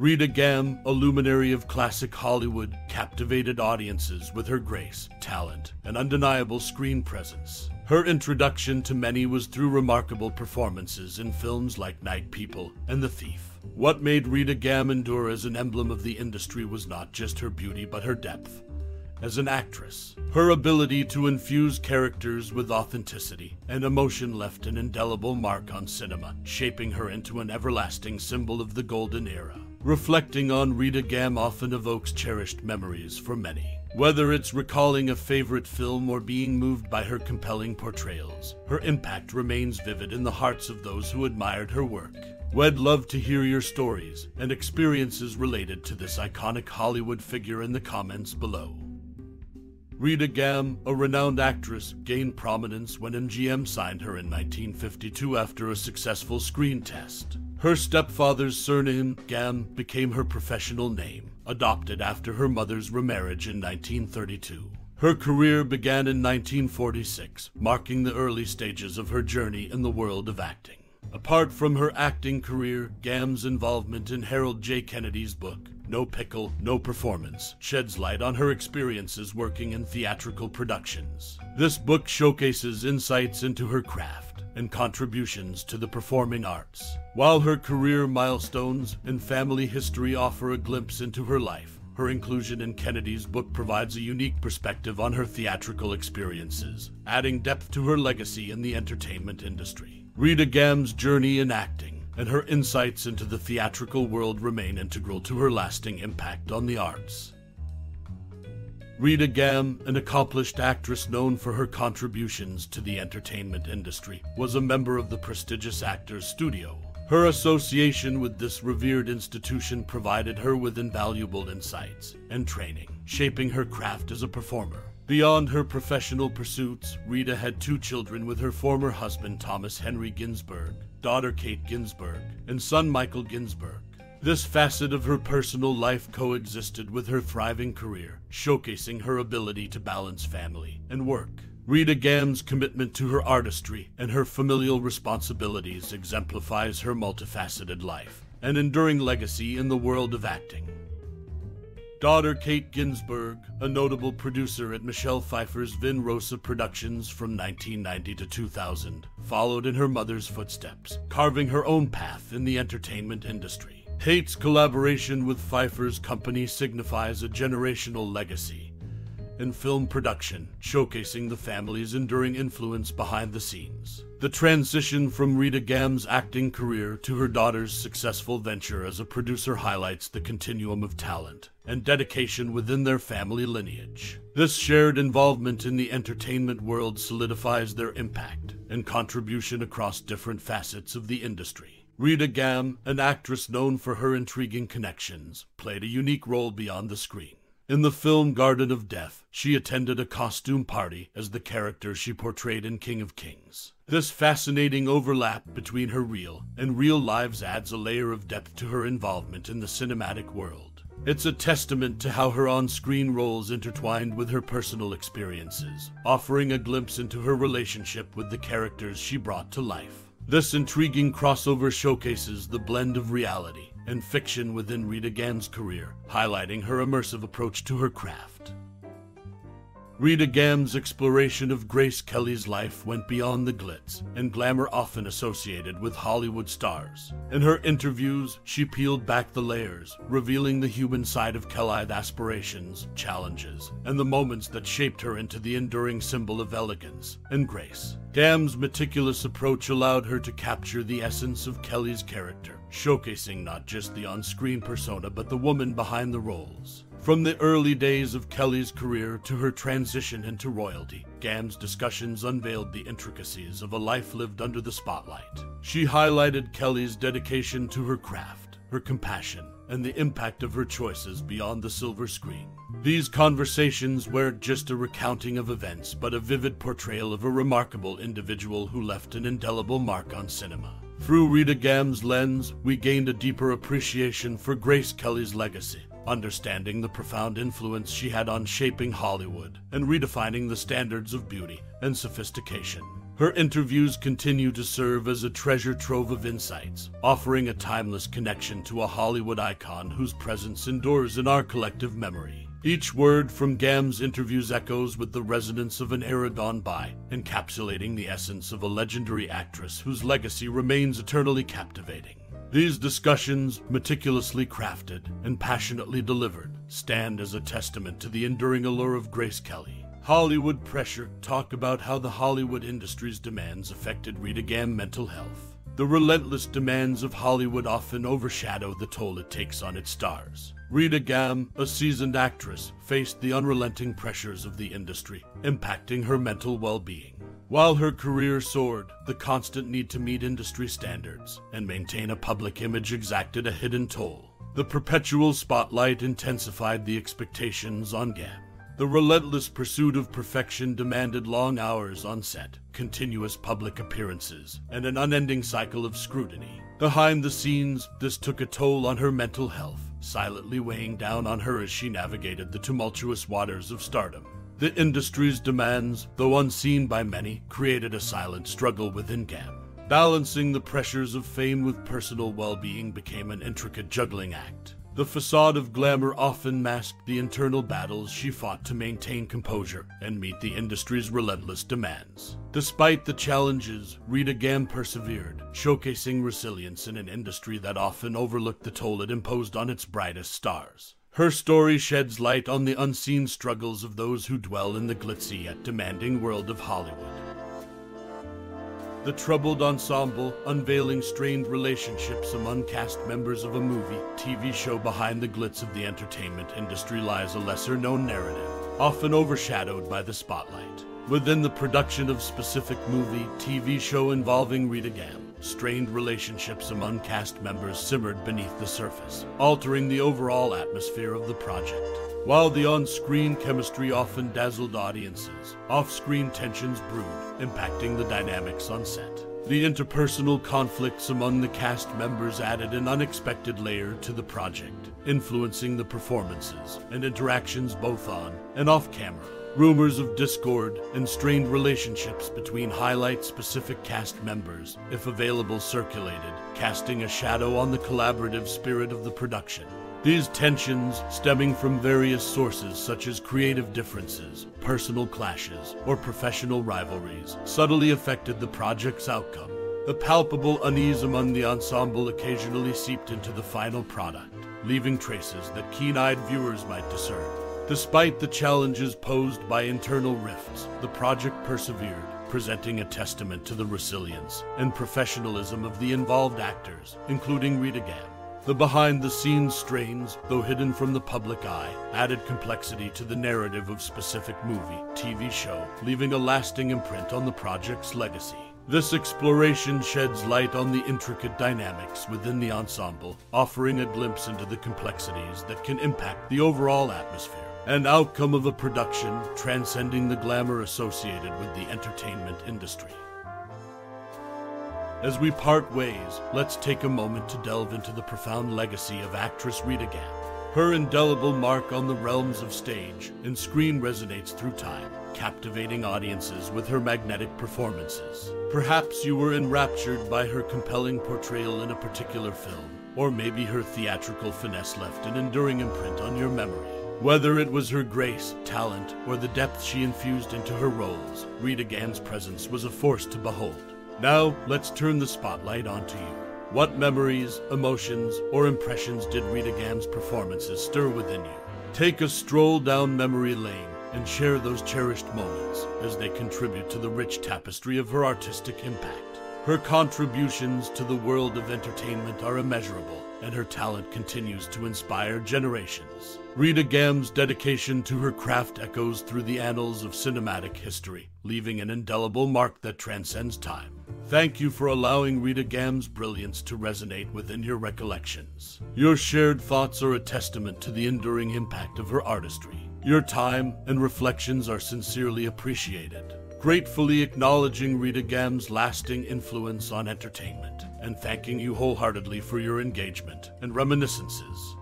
Rita Gam, a luminary of classic Hollywood, captivated audiences with her grace, talent, and undeniable screen presence. Her introduction to many was through remarkable performances in films like Night People and The Thief. What made Rita Gam endure as an emblem of the industry was not just her beauty, but her depth. As an actress, her ability to infuse characters with authenticity and emotion left an indelible mark on cinema, shaping her into an everlasting symbol of the golden era. Reflecting on Rita Gam often evokes cherished memories for many. Whether it's recalling a favorite film or being moved by her compelling portrayals, her impact remains vivid in the hearts of those who admired her work. We'd love to hear your stories and experiences related to this iconic Hollywood figure in the comments below. Rita Gam, a renowned actress, gained prominence when MGM signed her in 1952 after a successful screen test. Her stepfather's surname, Gam, became her professional name, adopted after her mother's remarriage in 1932. Her career began in 1946, marking the early stages of her journey in the world of acting. Apart from her acting career, Gam's involvement in Harold J. Kennedy's book, No Pickle, No Performance, sheds light on her experiences working in theatrical productions. This book showcases insights into her craft and contributions to the performing arts. While her career milestones and family history offer a glimpse into her life, her inclusion in Kennedy's book provides a unique perspective on her theatrical experiences, adding depth to her legacy in the entertainment industry. Rita Gam's journey in acting and her insights into the theatrical world remain integral to her lasting impact on the arts. Rita Gam, an accomplished actress known for her contributions to the entertainment industry, was a member of the prestigious Actors Studio. Her association with this revered institution provided her with invaluable insights and training, shaping her craft as a performer. Beyond her professional pursuits, Rita had two children with her former husband Thomas Henry Guinzburg, daughter Kate Guinzburg, and son Michael Guinzburg. This facet of her personal life coexisted with her thriving career, showcasing her ability to balance family and work. Rita Gam's commitment to her artistry and her familial responsibilities exemplifies her multifaceted life and enduring legacy in the world of acting. Daughter Kate Guinzburg, a notable producer at Michelle Pfeiffer's Via Rosa Productions from 1990 to 2000, followed in her mother's footsteps, carving her own path in the entertainment industry. Kate's collaboration with Pfeiffer's company signifies a generational legacy in film production, showcasing the family's enduring influence behind the scenes. The transition from Rita Gam's acting career to her daughter's successful venture as a producer highlights the continuum of talent and dedication within their family lineage. This shared involvement in the entertainment world solidifies their impact and contribution across different facets of the industry. Rita Gam, an actress known for her intriguing connections, played a unique role beyond the screen. In the film Garden of Death, she attended a costume party as the character she portrayed in King of Kings. This fascinating overlap between her reel and real lives adds a layer of depth to her involvement in the cinematic world. It's a testament to how her on screen roles intertwined with her personal experiences, offering a glimpse into her relationship with the characters she brought to life. This intriguing crossover showcases the blend of reality and fiction within Rita Gam's career, highlighting her immersive approach to her craft. Rita Gam's exploration of Grace Kelly's life went beyond the glitz and glamour often associated with Hollywood stars. In her interviews, she peeled back the layers, revealing the human side of Kelly's aspirations, challenges, and the moments that shaped her into the enduring symbol of elegance and grace. Gam's meticulous approach allowed her to capture the essence of Kelly's character, showcasing not just the on screen persona but the woman behind the roles. From the early days of Kelly's career to her transition into royalty, Gam's discussions unveiled the intricacies of a life lived under the spotlight. She highlighted Kelly's dedication to her craft, her compassion, and the impact of her choices beyond the silver screen. These conversations weren't just a recounting of events, but a vivid portrayal of a remarkable individual who left an indelible mark on cinema. Through Rita Gam's lens, we gained a deeper appreciation for Grace Kelly's legacy understanding the profound influence she had on shaping Hollywood and redefining the standards of beauty and sophistication. Her interviews continue to serve as a treasure trove of insights, offering a timeless connection to a Hollywood icon whose presence endures in our collective memory. Each word from Gam's interviews echoes with the resonance of an era gone by, encapsulating the essence of a legendary actress whose legacy remains eternally captivating. These discussions, meticulously crafted and passionately delivered, stand as a testament to the enduring allure of Grace Kelly. Hollywood Pressure talk about how the Hollywood industry's demands affected Rita Gam mental health. The relentless demands of Hollywood often overshadow the toll it takes on its stars. Rita Gam, a seasoned actress, faced the unrelenting pressures of the industry, impacting her mental well being. While her career soared, the constant need to meet industry standards and maintain a public image exacted a hidden toll. The perpetual spotlight intensified the expectations on Gam. The relentless pursuit of perfection demanded long hours on set, continuous public appearances, and an unending cycle of scrutiny. Behind the scenes, this took a toll on her mental health silently weighing down on her as she navigated the tumultuous waters of stardom. The industry's demands, though unseen by many, created a silent struggle within GAM. Balancing the pressures of fame with personal well being became an intricate juggling act. The facade of glamour often masked the internal battles she fought to maintain composure and meet the industry's relentless demands. Despite the challenges, Rita Gam persevered, showcasing resilience in an industry that often overlooked the toll it imposed on its brightest stars. Her story sheds light on the unseen struggles of those who dwell in the glitzy yet demanding world of Hollywood. The troubled ensemble, unveiling strained relationships among cast members of a movie, TV show behind the glitz of the entertainment industry lies a lesser known narrative, often overshadowed by the spotlight. Within the production of specific movie, TV show involving Rita Gam, strained relationships among cast members simmered beneath the surface, altering the overall atmosphere of the project. While the on screen chemistry often dazzled audiences, off screen tensions brewed, impacting the dynamics on set. The interpersonal conflicts among the cast members added an unexpected layer to the project, influencing the performances and interactions both on and off camera. Rumors of discord and strained relationships between highlight specific cast members, if available, circulated, casting a shadow on the collaborative spirit of the production. These tensions, stemming from various sources such as creative differences, personal clashes, or professional rivalries, subtly affected the project's outcome. The palpable unease among the ensemble occasionally seeped into the final product, leaving traces that keen eyed viewers might discern. Despite the challenges posed by internal rifts, the project persevered, presenting a testament to the resilience and professionalism of the involved actors, including Rita Gam. The behind the scenes strains, though hidden from the public eye, added complexity to the narrative of specific movie, TV show, leaving a lasting imprint on the project's legacy. This exploration sheds light on the intricate dynamics within the ensemble, offering a glimpse into the complexities that can impact the overall atmosphere and outcome of a production transcending the glamour associated with the entertainment industry. As we part ways, let's take a moment to delve into the profound legacy of actress Rita Gam. Her indelible mark on the realms of stage and screen resonates through time, captivating audiences with her magnetic performances. Perhaps you were enraptured by her compelling portrayal in a particular film, or maybe her theatrical finesse left an enduring imprint on your memory. Whether it was her grace, talent, or the depth she infused into her roles, Rita Gam's presence was a force to behold. Now, let's turn the spotlight onto you. What memories, emotions, or impressions did Rita Gam's performances stir within you? Take a stroll down memory lane and share those cherished moments as they contribute to the rich tapestry of her artistic impact. Her contributions to the world of entertainment are immeasurable, and her talent continues to inspire generations. Rita Gam's dedication to her craft echoes through the annals of cinematic history, leaving an indelible mark that transcends time. Thank you for allowing Rita Gam's brilliance to resonate within your recollections. Your shared thoughts are a testament to the enduring impact of her artistry. Your time and reflections are sincerely appreciated. Gratefully acknowledging Rita Gam's lasting influence on entertainment and thanking you wholeheartedly for your engagement and reminiscences.